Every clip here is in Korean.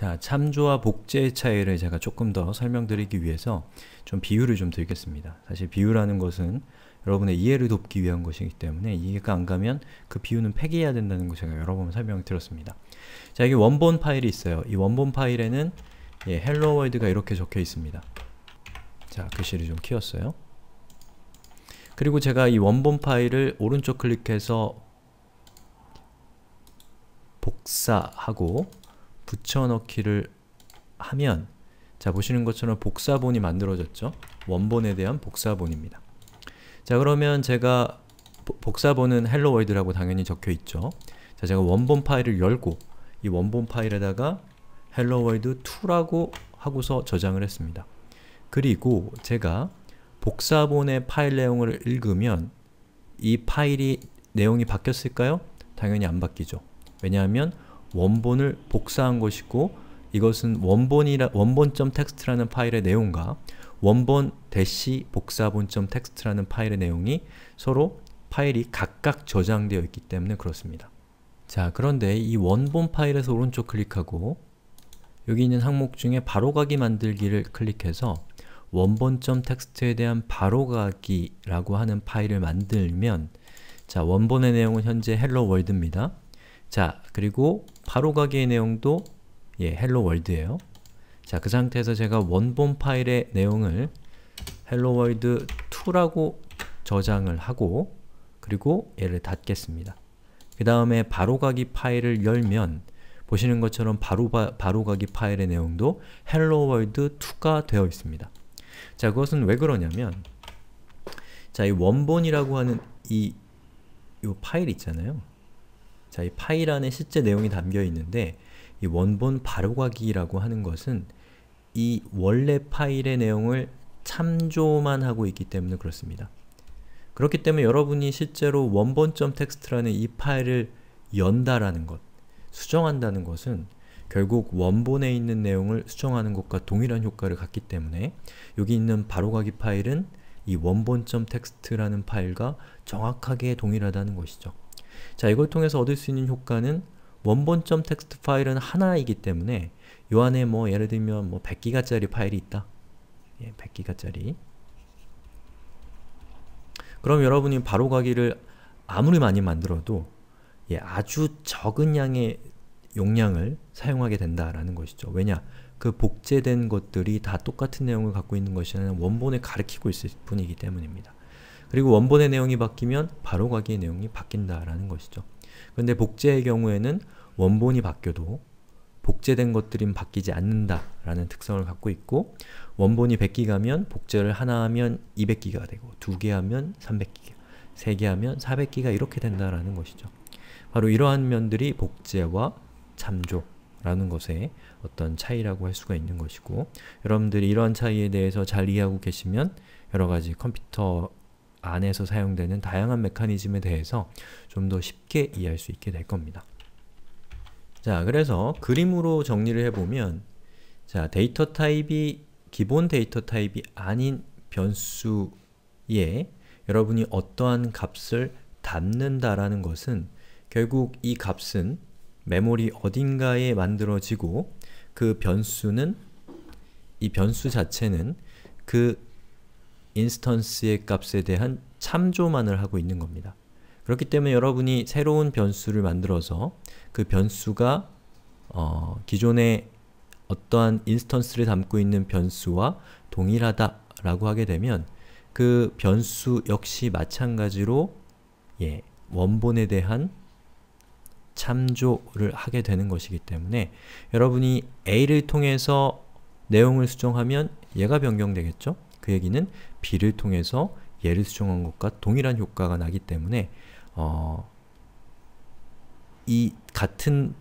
자, 참조와 복제의 차이를 제가 조금 더 설명드리기 위해서 좀 비유를 좀 들겠습니다. 사실 비유라는 것은 여러분의 이해를 돕기 위한 것이기 때문에 이해가 안 가면 그 비유는 폐기해야 된다는 거 제가 여러 번 설명을 드렸습니다. 자, 여기 원본 파일이 있어요. 이 원본 파일에는 예, Hello World가 이렇게 적혀 있습니다. 자, 글씨를 좀 키웠어요. 그리고 제가 이 원본 파일을 오른쪽 클릭해서 복사하고 붙여넣기를 하면 자 보시는 것처럼 복사본이 만들어졌죠? 원본에 대한 복사본입니다. 자 그러면 제가 복사본은 Hello World라고 당연히 적혀 있죠. 자 제가 원본 파일을 열고 이 원본 파일에다가 Hello World 2라고 하고서 저장을 했습니다. 그리고 제가 복사본의 파일 내용을 읽으면 이 파일이 내용이 바뀌었을까요? 당연히 안 바뀌죠. 왜냐하면 원본을 복사한 것이고 이것은 원본이라 원본.txt라는 파일의 내용과 원본 대시 복사본.txt라는 파일의 내용이 서로 파일이 각각 저장되어 있기 때문에 그렇습니다. 자, 그런데 이 원본 파일에서 오른쪽 클릭하고 여기 있는 항목 중에 바로가기 만들기를 클릭해서 원본.txt에 대한 바로가기라고 하는 파일을 만들면 자, 원본의 내용은 현재 hello world입니다. 자, 그리고 바로 가기의 내용도 예, hello world예요. 자, 그 상태에서 제가 원본 파일의 내용을 hello world 2라고 저장을 하고 그리고 얘를 닫겠습니다. 그 다음에 바로가기 파일을 열면 보시는 것처럼 바로, 바, 바로가기 파일의 내용도 hello world 2가 되어 있습니다. 자, 그것은 왜 그러냐면 자, 이 원본이라고 하는 이, 이 파일 있잖아요. 자, 이 파일 안에 실제 내용이 담겨 있는데 이 원본 바로가기라고 하는 것은 이 원래 파일의 내용을 참조만 하고 있기 때문에 그렇습니다. 그렇기 때문에 여러분이 실제로 원본.txt라는 이 파일을 연다라는 것, 수정한다는 것은 결국 원본에 있는 내용을 수정하는 것과 동일한 효과를 갖기 때문에 여기 있는 바로가기 파일은 이 원본.txt라는 파일과 정확하게 동일하다는 것이죠. 자, 이걸 통해서 얻을 수 있는 효과는 원본.txt 파일은 하나이기 때문에 요 안에 뭐 예를 들면 뭐 100기가짜리 파일이 있다. 예, 100기가짜리. 그럼 여러분이 바로가기를 아무리 많이 만들어도 예, 아주 적은 양의 용량을 사용하게 된다라는 것이죠. 왜냐? 그 복제된 것들이 다 똑같은 내용을 갖고 있는 것이 아니라 원본에 가리키고 있을 뿐이기 때문입니다. 그리고 원본의 내용이 바뀌면 바로가기의 내용이 바뀐다라는 것이죠. 그런데 복제의 경우에는 원본이 바뀌어도 복제된 것들은 바뀌지 않는다라는 특성을 갖고 있고 원본이 100기가면 복제를 하나 하면 200기가 되고 두 개 하면 300기가, 세 개 하면 400기가 이렇게 된다라는 것이죠. 바로 이러한 면들이 복제와 참조라는 것의 어떤 차이라고 할 수가 있는 것이고 여러분들이 이러한 차이에 대해서 잘 이해하고 계시면 여러가지 컴퓨터 안에서 사용되는 다양한 메커니즘에 대해서 좀 더 쉽게 이해할 수 있게 될 겁니다. 자, 그래서 그림으로 정리를 해보면 자, 데이터 타입이 기본 데이터 타입이 아닌 변수에 여러분이 어떠한 값을 담는다라는 것은 결국 이 값은 메모리 어딘가에 만들어지고 그 변수는 이 변수 자체는 그 인스턴스의 값에 대한 참조만을 하고 있는 겁니다. 그렇기 때문에 여러분이 새로운 변수를 만들어서 그 변수가 어, 기존의 어떠한 인스턴스를 담고 있는 변수와 동일하다 라고 하게 되면 그 변수 역시 마찬가지로 예, 원본에 대한 참조를 하게 되는 것이기 때문에 여러분이 A를 통해서 내용을 수정하면 얘가 변경되겠죠? 그 얘기는 B를 통해서 얘를 수정한 것과 동일한 효과가 나기 때문에 어, 이 같은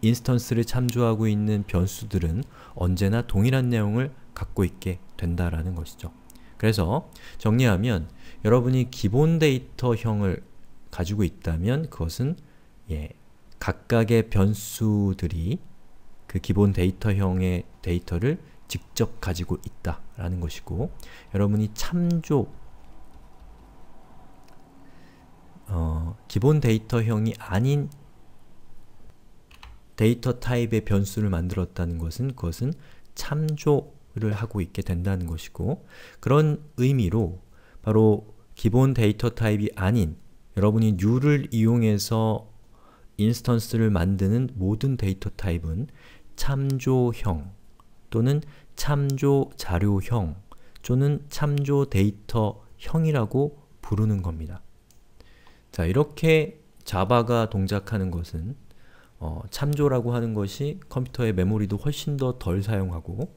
instance를 참조하고 있는 변수들은 언제나 동일한 내용을 갖고 있게 된다라는 것이죠. 그래서 정리하면 여러분이 기본 데이터형을 가지고 있다면 그것은 예, 각각의 변수들이 그 기본 데이터형의 데이터를 직접 가지고 있다 라는 것이고 여러분이 참조 어, 기본 데이터형이 아닌 데이터 타입의 변수를 만들었다는 것은 그것은 참조를 하고 있게 된다는 것이고 그런 의미로 바로 기본 데이터 타입이 아닌 여러분이 new를 이용해서 instance를 만드는 모든 데이터 타입은 참조형 또는 참조 자료형 또는 참조 데이터형이라고 부르는 겁니다. 자, 이렇게 Java가 동작하는 것은 어, 참조라고 하는 것이 컴퓨터의 메모리도 훨씬 더 덜 사용하고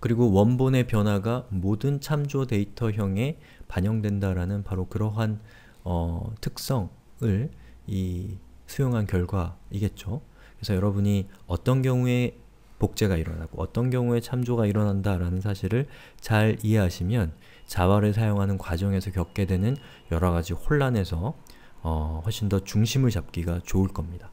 그리고 원본의 변화가 모든 참조 데이터형에 반영된다라는 바로 그러한 어, 특성을 이 수용한 결과이겠죠. 그래서 여러분이 어떤 경우에 복제가 일어나고 어떤 경우에 참조가 일어난다라는 사실을 잘 이해하시면 자바를 사용하는 과정에서 겪게 되는 여러가지 혼란에서 어, 훨씬 더 중심을 잡기가 좋을 겁니다.